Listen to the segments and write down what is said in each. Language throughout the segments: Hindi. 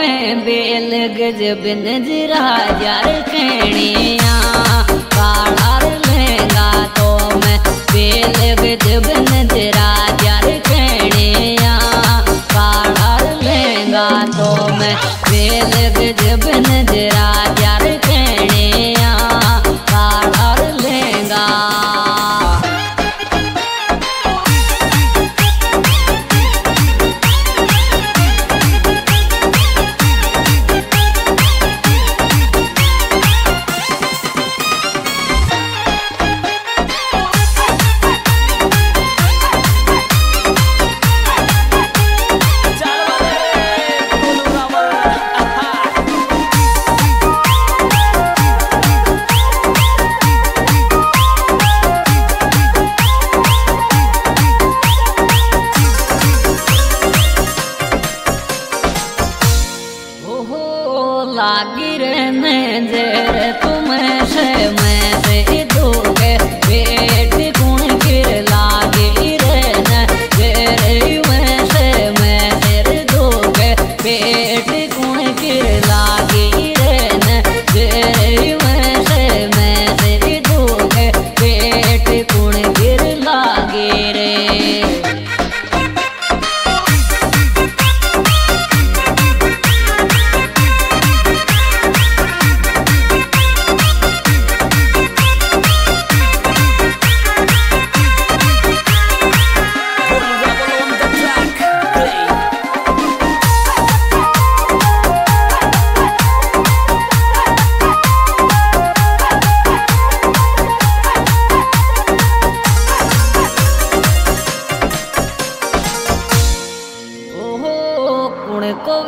में बेल गजब नजरा यार कहणिया। तो मैं बेल गजब नजरा यार लागी रहने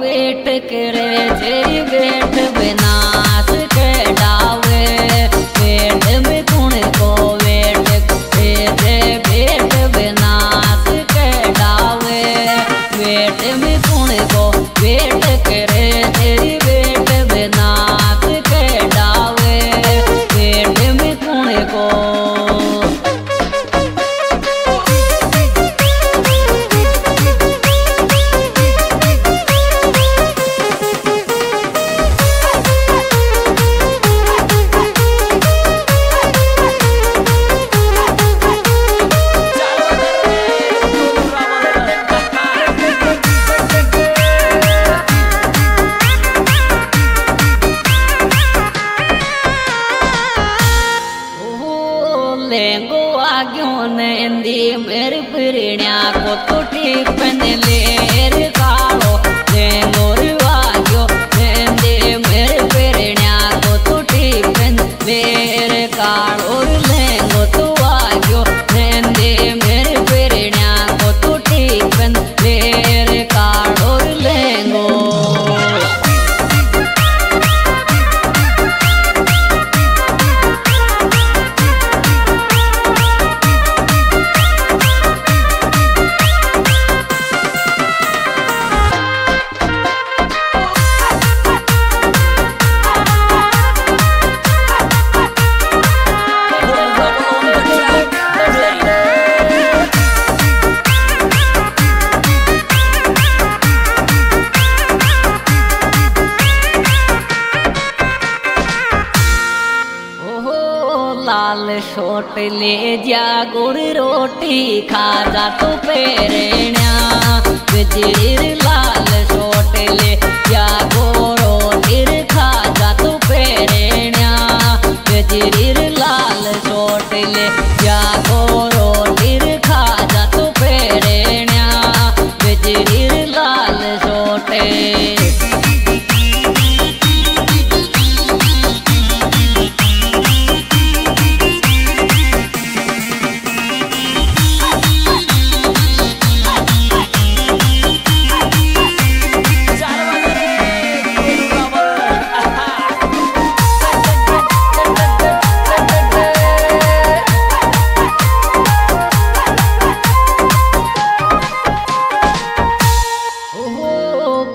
वेट करे जेरी वेट विनाश लेंगो मेरे पिरण्या को तो टिपन लेर लाल छोट ले जा गुड़ रोटी खा जा तो पेरण्या बिजली लाल छोट ले जा गुड़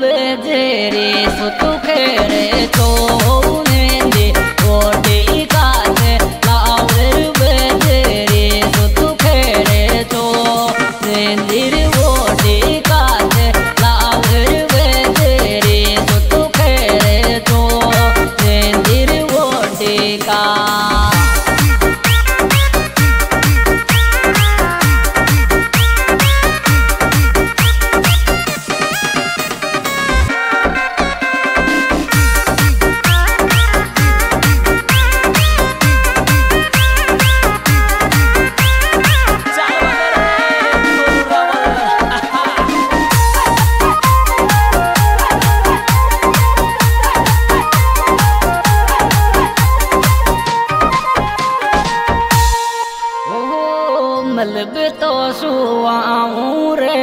बेजेरे सुतु खेरे तो सुआऊं रे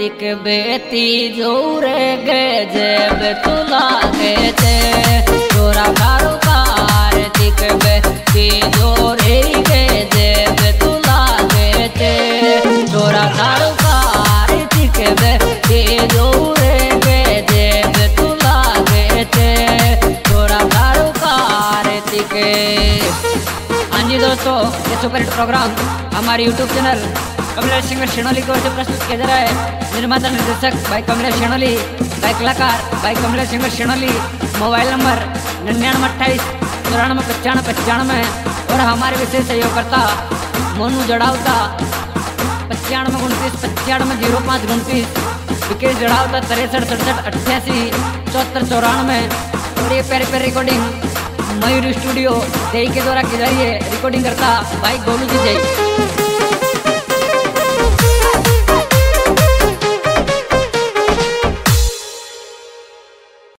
कार्तिक बेती जोरे गे जेब तुला गे चे तोरा कारो कार्तिक बेती जोरे गे जेब तुला गे चे तोरा कारो कार्तिक बेती जोरे गे जेब तुला गे चे तोरा कारो कार्तिक हाँ जी दोस्तों, ये सुपर प्रोग्राम हमारे यूट्यूब चैनल कमलेश सिंह शेणोली की ओर से प्रस्तुत किया जा रहा है। निर्माता निर्देशक भाई कमलेश शेणोली भाई कलाकार भाई कमलेश सिंह शेणोली मोबाइल नंबर निन्यानवे अट्ठाईस चौरानवे पचानवे पचानवे और हमारे विशेष सहयोगकर्ता, मोनू जड़ावता, पचानवे उनतीस, पचानवे ज़ीरो पाँच उनतीस, विकेश जड़ावता, तिरसठ, सड़सठ, अट्ठासी, चौहत्तर, चौरानवे और ये प्यारी प्यारी रिकॉर्डिंग मयूर स्टूडियो देई के द्वारा की जा रही है। रिकॉर्डिंग करता भाई गोलू जी जय।